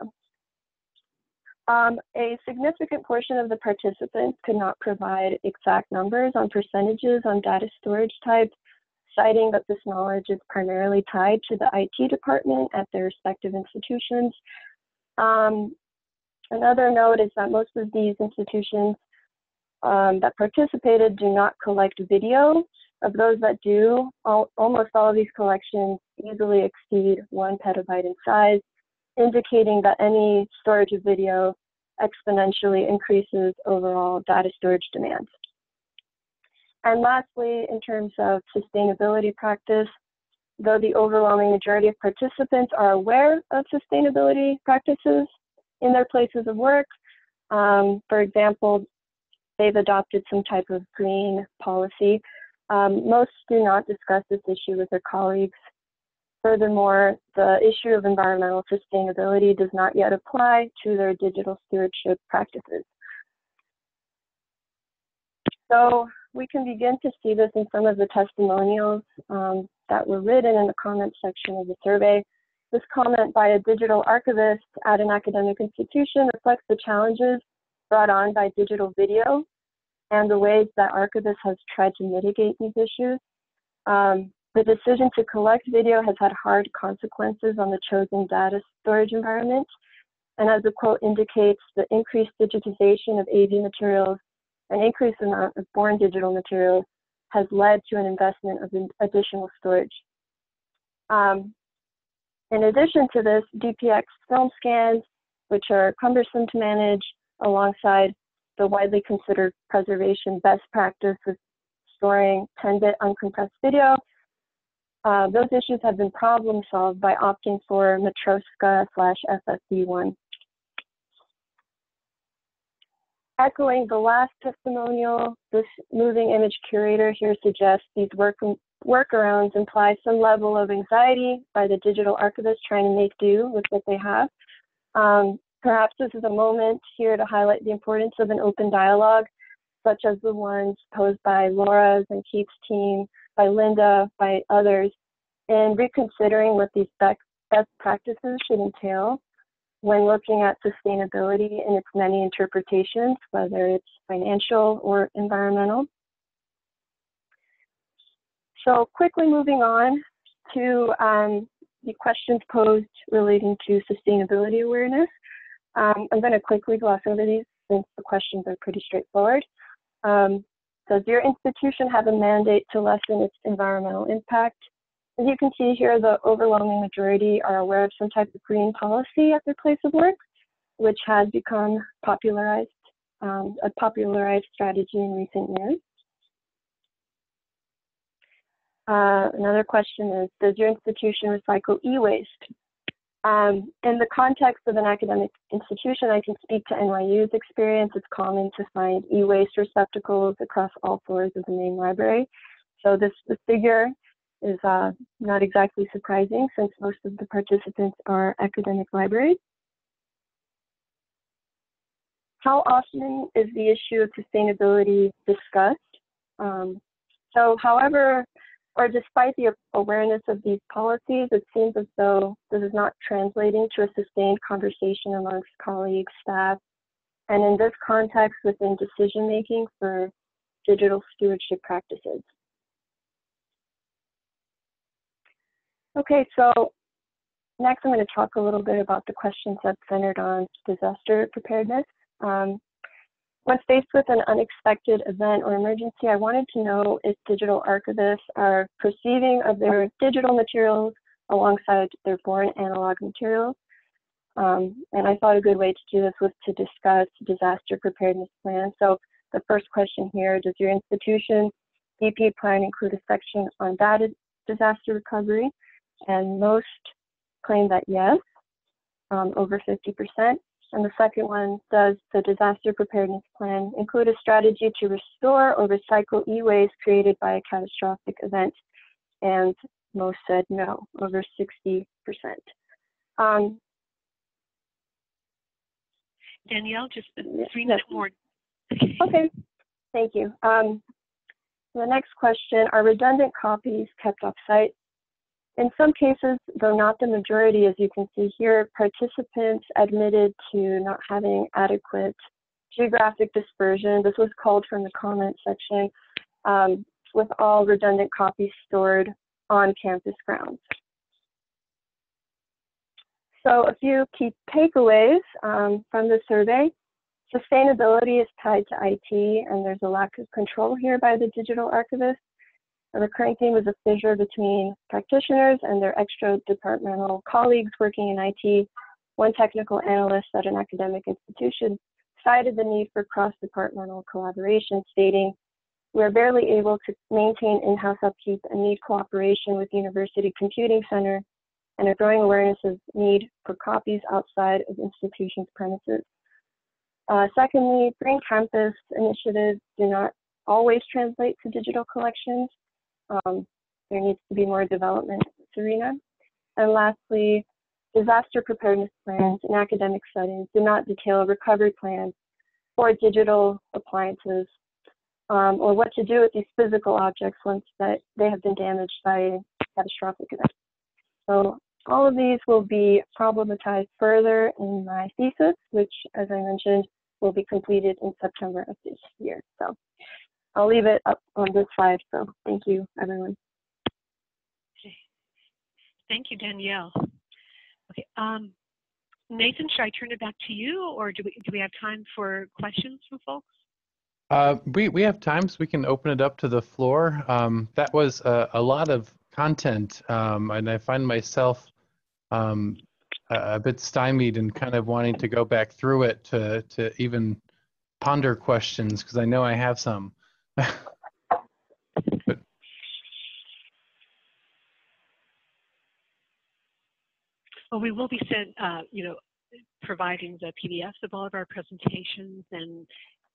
Um, a significant portion of the participants could not provide exact numbers on percentages on data storage type, citing that this knowledge is primarily tied to the IT department at their respective institutions. Um, another note is that most of these institutions um, that participated do not collect video. Of those that do, all, almost all of these collections easily exceed one petabyte in size, indicating that any storage of video exponentially increases overall data storage demand. And lastly, in terms of sustainability practice, though the overwhelming majority of participants are aware of sustainability practices in their places of work, um, for example, they've adopted some type of green policy. Um, most do not discuss this issue with their colleagues Furthermore, the issue of environmental sustainability does not yet apply to their digital stewardship practices. So we can begin to see this in some of the testimonials um, that were written in the comments section of the survey. This comment by a digital archivist at an academic institution reflects the challenges brought on by digital video and the ways that archivists has tried to mitigate these issues. Um, the decision to collect video has had hard consequences on the chosen data storage environment. And as the quote indicates, the increased digitization of AV materials and increased amount of born digital materials has led to an investment of additional storage. Um, in addition to this, DPX film scans, which are cumbersome to manage, alongside the widely considered preservation best practice of storing 10-bit uncompressed video, uh, those issues have been problem solved by opting for Matroska slash FFV1. Echoing the last testimonial, this moving image curator here suggests these work workarounds imply some level of anxiety by the digital archivist trying to make do with what they have. Um, perhaps this is a moment here to highlight the importance of an open dialogue, such as the ones posed by Laura's and Keith's team by Linda, by others, in reconsidering what these best practices should entail when looking at sustainability in its many interpretations, whether it's financial or environmental. So quickly moving on to um, the questions posed relating to sustainability awareness. Um, I'm going to quickly gloss over these since the questions are pretty straightforward. Um, does your institution have a mandate to lessen its environmental impact? As you can see here, the overwhelming majority are aware of some type of green policy at their place of work, which has become popularized, um, a popularized strategy in recent years. Uh, another question is, does your institution recycle e-waste? Um, in the context of an academic institution, I can speak to NYU's experience. It's common to find e-waste receptacles across all floors of the main library. So this, this figure is uh, not exactly surprising since most of the participants are academic libraries. How often is the issue of sustainability discussed? Um, so however, or despite the awareness of these policies, it seems as though this is not translating to a sustained conversation amongst colleagues, staff, and in this context within decision making for digital stewardship practices. Okay, so next I'm going to talk a little bit about the questions that centered on disaster preparedness. Um, when faced with an unexpected event or emergency, I wanted to know if digital archivists are perceiving of their digital materials alongside their born analog materials. Um, and I thought a good way to do this was to discuss disaster preparedness plans. So the first question here, does your institution DP plan include a section on data disaster recovery? and most claim that yes, um, over 50%. And the second one, does the disaster preparedness plan include a strategy to restore or recycle e-waste created by a catastrophic event? And most said no, over 60%. Um, Danielle, just three yes. minutes more. Okay, thank you. Um, the next question, are redundant copies kept off-site? In some cases, though not the majority, as you can see here, participants admitted to not having adequate geographic dispersion. This was called from the comment section um, with all redundant copies stored on campus grounds. So a few key takeaways um, from the survey. Sustainability is tied to IT, and there's a lack of control here by the digital archivist. A recurring theme is a fissure between practitioners and their extra departmental colleagues working in IT. One technical analyst at an academic institution cited the need for cross-departmental collaboration, stating, we are barely able to maintain in-house upkeep and need cooperation with University Computing Center and a growing awareness of need for copies outside of institutions' premises. Uh, secondly, Green Campus initiatives do not always translate to digital collections. Um, there needs to be more development in this arena. And lastly, disaster preparedness plans in academic settings do not detail recovery plans for digital appliances um, or what to do with these physical objects once that they have been damaged by catastrophic events. So all of these will be problematized further in my thesis, which, as I mentioned, will be completed in September of this year. So I'll leave it up on this slide. So thank you, everyone. Okay. Thank you, Danielle. Okay, um, Nathan, should I turn it back to you, or do we do we have time for questions from folks? Uh, we we have times we can open it up to the floor. Um, that was a, a, lot of content, um, and I find myself um, a, a bit stymied and kind of wanting to go back through it to to even ponder questions because I know I have some. well, we will be sent, uh, you know, providing the PDFs of all of our presentations, and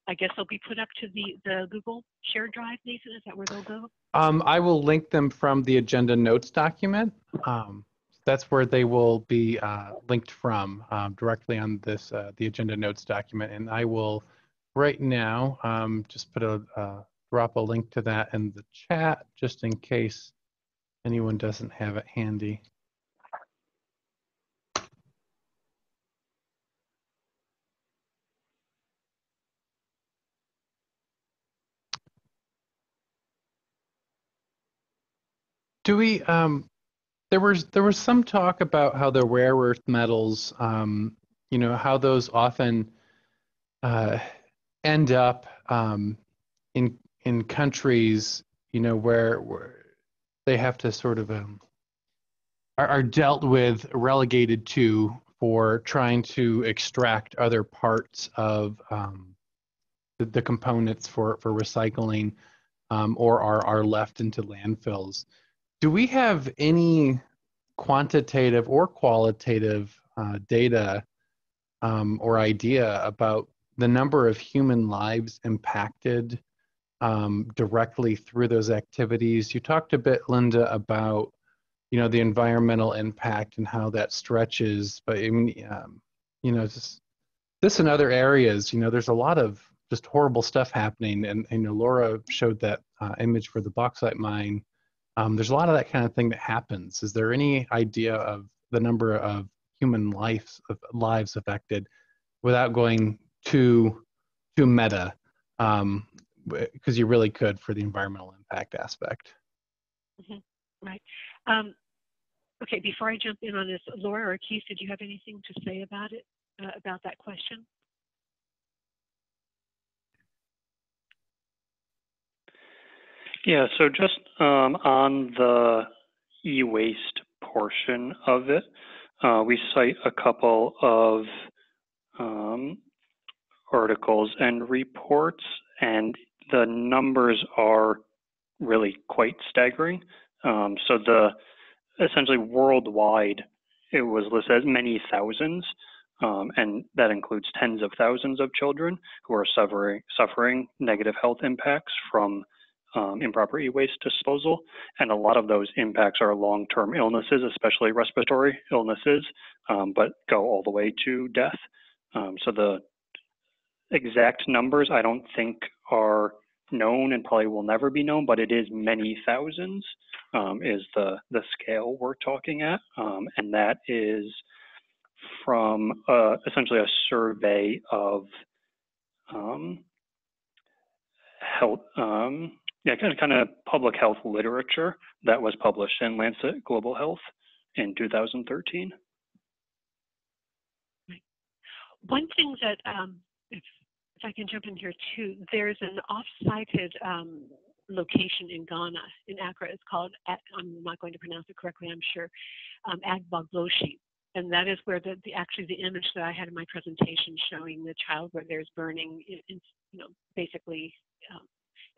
I guess they'll be put up to the the Google shared drive. Nathan, is that where they'll go? Um, I will link them from the agenda notes document. Um, that's where they will be uh, linked from um, directly on this uh, the agenda notes document, and I will right now um, just put a uh, drop a link to that in the chat just in case anyone doesn't have it handy. Do we, um, there was, there was some talk about how the rare earth metals, um, you know, how those often uh, end up um, in in countries, you know, where, where they have to sort of um, are, are dealt with, relegated to for trying to extract other parts of um, the, the, components for for recycling, um, or are are left into landfills. Do we have any quantitative or qualitative uh, data um, or idea about the number of human lives impacted um, directly through those activities. You talked a bit, Linda, about you know the environmental impact and how that stretches. But I mean, um, you know, just this and other areas. You know, there's a lot of just horrible stuff happening, and, you know, Laura showed that uh, image for the bauxite mine. Um, there's a lot of that kind of thing that happens. Is there any idea of the number of human lives of lives affected without going too too meta? Um, because you really could for the environmental impact aspect. Mm-hmm. Right. Um, okay, before I jump in on this, Laura or Keith, did you have anything to say about it, uh, about that question? Yeah, so just um, on the e-waste portion of it, uh, we cite a couple of um, articles and reports, and the numbers are really quite staggering. Um, so the essentially worldwide, it was listed as many thousands. um, and that includes tens of thousands of children who are suffering, suffering negative health impacts from um, improper e-waste disposal, and a lot of those impacts are long-term illnesses, especially respiratory illnesses, um, but go all the way to death. Um, so the exact numbers I don't think are known and probably will never be known, but it is many thousands um, is the, the scale we're talking at. Um, and that is from uh, essentially a survey of um, health, um, yeah, kind of, kind of public health literature that was published in Lancet Global Health in 2013. One thing that, um, if I can jump in here too, there's an off-cited um, location in Ghana, in Accra. It's called, I'm not going to pronounce it correctly, I'm sure, um. And that is where the, the, actually the image that I had in my presentation showing the child where there's burning, in, you know, basically um,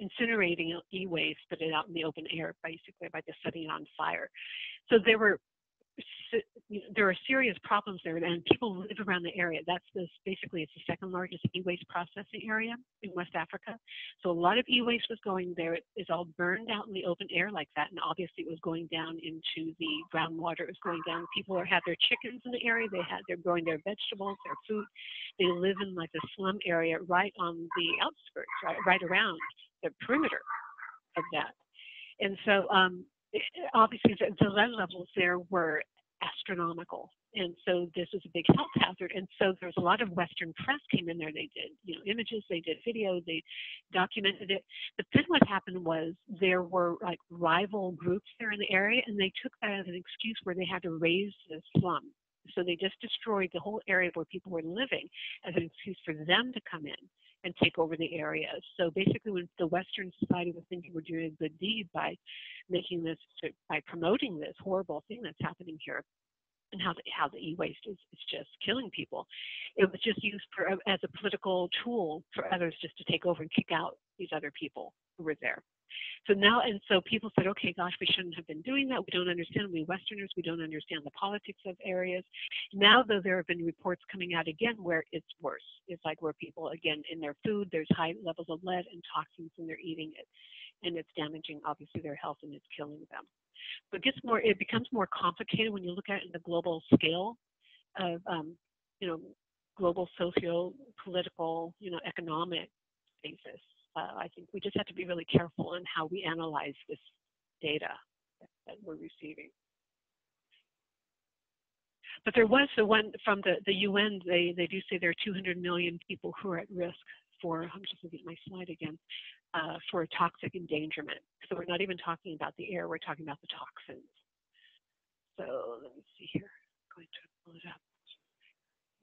incinerating e-waste, but it out in the open air, basically by just setting it on fire. So there were there are serious problems there, and people live around the area. That's this basically it's the second largest e-waste processing area in West Africa. So a lot of e-waste was going there. It is all burned out in the open air like that, and obviously it was going down into the groundwater. It was going down. People are, had their chickens in the area. They had they're growing their vegetables, their food. They live in like a slum area right on the outskirts, right, right around the perimeter of that. And so um, obviously the, the lead levels there were astronomical. And so this was a big health hazard. And so there was a lot of Western press came in there. They did, you know, images, they did video, they documented it. But then what happened was there were like rival groups there in the area, and they took that as an excuse where they had to raze the slum. So they just destroyed the whole area where people were living as an excuse for them to come in and take over the area. So basically, when the Western society was thinking we're doing a good deed by making this, by promoting this horrible thing that's happening here, and how the, how the e-waste is, is just killing people. It was just used for as a political tool for others just to take over and kick out these other people who were there. So now, and so people said, okay, gosh, we shouldn't have been doing that. We don't understand. We Westerners, we don't understand the politics of areas. Now, though, there have been reports coming out again where it's worse. It's like where people, again, in their food, there's high levels of lead and toxins, and they're eating it, and it's damaging obviously their health and it's killing them. But it gets more, it becomes more complicated when you look at it in the global scale of, um, you know, global socio-political, you know, economic basis uh, I think we just have to be really careful in how we analyze this data that, that we're receiving. But there was the one from the, the UN, they, they do say there are 200 million people who are at risk for, I'm just looking at my slide again, uh, for toxic endangerment. So we're not even talking about the air, we're talking about the toxins. So let me see here, I'm going to pull it up.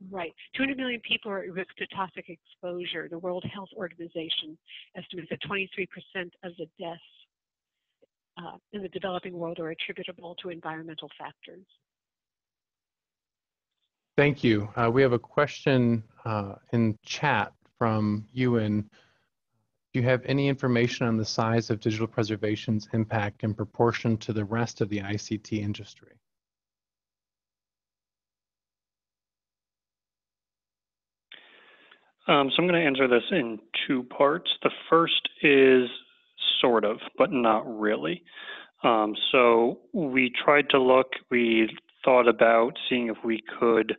Right. 200 million people are at risk to toxic exposure. The World Health Organization estimates that 23% of the deaths uh, in the developing world are attributable to environmental factors. Thank you. Uh, we have a question uh, in chat from Ewan. Do you have any information on the size of digital preservation's impact in proportion to the rest of the ICT industry? Um, so I'm going to answer this in two parts. The first is sort of, but not really. Um, so we tried to look, we thought about seeing if we could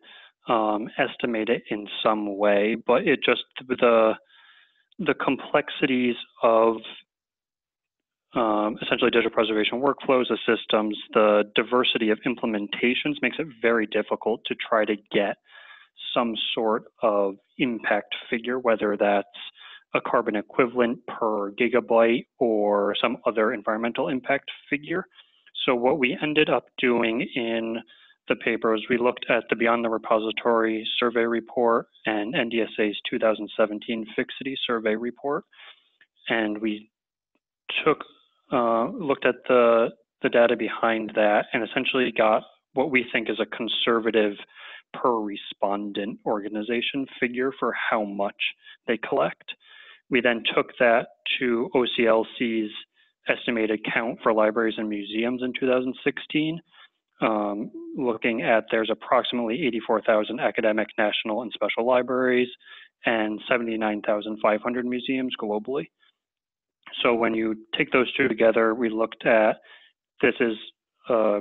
um, estimate it in some way, but it just, the, the complexities of um, essentially digital preservation workflows, the systems, the diversity of implementations makes it very difficult to try to get some sort of impact figure, whether that's a carbon equivalent per gigabyte or some other environmental impact figure. So what we ended up doing in the paper is we looked at the Beyond the Repository survey report and NDSA's 2017 Fixity survey report, and we took uh, looked at the the data behind that and essentially got what we think is a conservative per respondent organization figure for how much they collect. We then took that to OCLC's estimated count for libraries and museums in 2016, um, looking at there's approximately 84,000 academic, national, and special libraries and 79,500 museums globally. So when you take those two together, we looked at this is uh,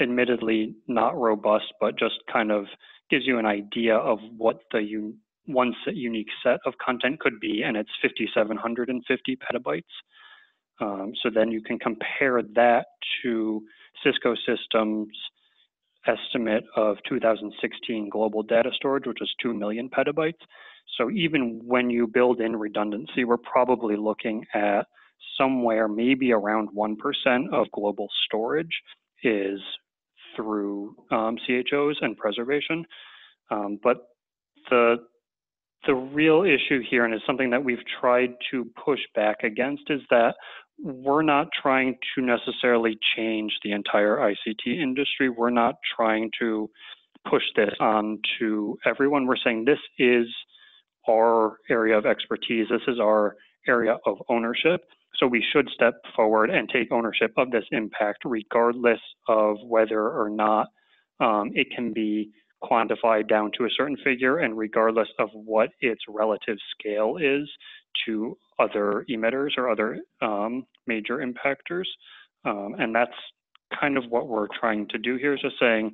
admittedly not robust, but just kind of gives you an idea of what the un one set, unique set of content could be, and it's 5,750 petabytes. Um, so then you can compare that to Cisco Systems estimate of 2016 global data storage, which is 2 million petabytes. So even when you build in redundancy, we're probably looking at somewhere maybe around 1% of global storage is through um, CHOs and preservation. Um, but the the real issue here, and is something that we've tried to push back against, is that we're not trying to necessarily change the entire ICT industry. We're not trying to push this on to everyone. We're saying this is our area of expertise. This is our area of ownership. So we should step forward and take ownership of this impact, regardless of whether or not um, it can be quantified down to a certain figure and regardless of what its relative scale is to other emitters or other um, major impactors. Um, and that's kind of what we're trying to do here is just saying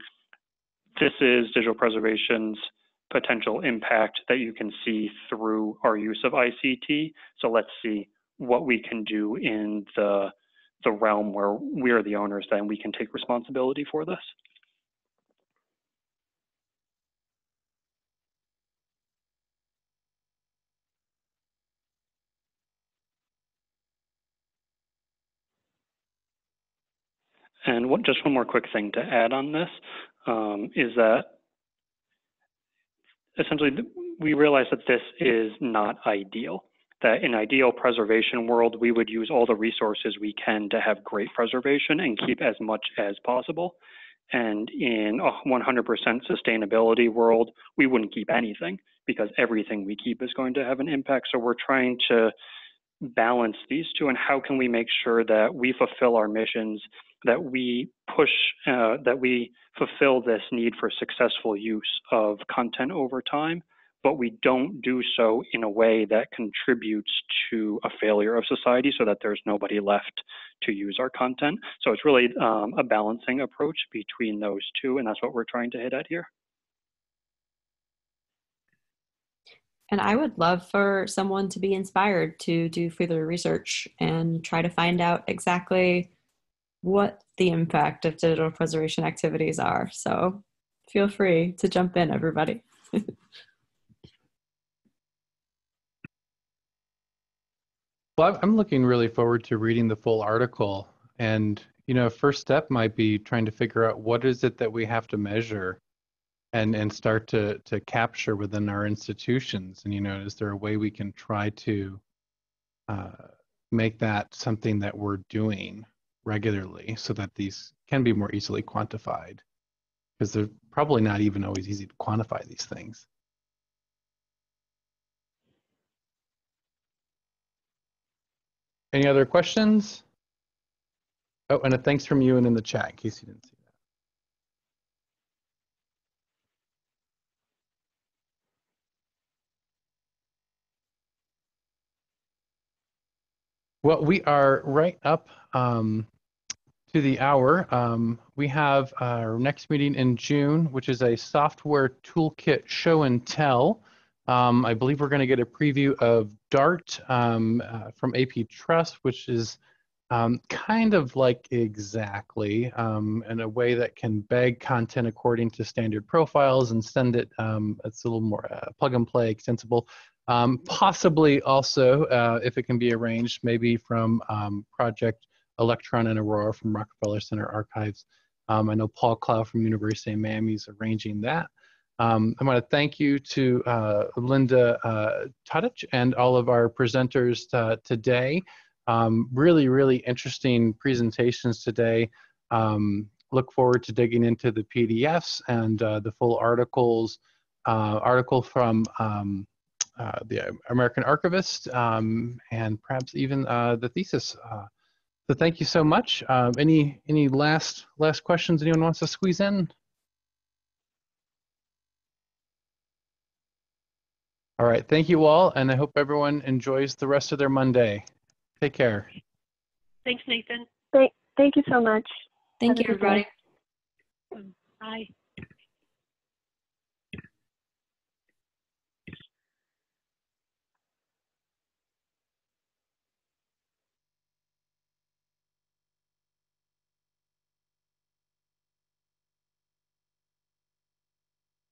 this is digital preservation's potential impact that you can see through our use of ICT. So let's see what we can do in the the realm where we're the owners, then we can take responsibility for this. And what, just one more quick thing to add on this um, is that essentially we realize that this is not ideal. That in ideal preservation world, we would use all the resources we can to have great preservation and keep as much as possible. And in a 100% sustainability world, we wouldn't keep anything because everything we keep is going to have an impact. So we're trying to balance these two and how can we make sure that we fulfill our missions that we push, uh, that we fulfill this need for successful use of content over time, but we don't do so in a way that contributes to a failure of society so that there's nobody left to use our content. So it's really um, a balancing approach between those two, and that's what we're trying to hit at here. And I would love for someone to be inspired to do further research and try to find out exactly what the impact of digital preservation activities are. So feel free to jump in, everybody. well, I'm looking really forward to reading the full article. And, you know, first step might be trying to figure out what is it that we have to measure and, and start to, to capture within our institutions. And, you know, is there a way we can try to uh, make that something that we're doing regularly so that these can be more easily quantified because they're probably not even always easy to quantify these things. Any other questions? Oh, and a thanks from you and in the chat in case you didn't see. That. Well, we are right up um, to the hour. Um, we have our next meeting in June, which is a software toolkit show and tell. Um, I believe we're going to get a preview of Dart um, uh, from AP Trust, which is um, kind of like exactly um, in a way that can bag content according to standard profiles and send it. Um, it's a little more uh, plug and play, extensible. Um, possibly also, uh, if it can be arranged, maybe from Project Electron and Aurora from Rockefeller Center Archives. I know Paul Clow from University of Miami is arranging that. Um, I want to thank you to uh, Linda uh, Tadic and all of our presenters uh, today. Um, really, really interesting presentations today. Um, look forward to digging into the PDFs and uh, the full articles. Uh, article from um, uh, the American Archivist, um, and perhaps even the thesis, So thank you so much. Any any last last questions anyone wants to squeeze in? All right, thank you all, and I hope everyone enjoys the rest of their Monday. Take care. Thanks, Nathan. Thank, thank you so much. Thank Have you, a good day. everybody. Bye.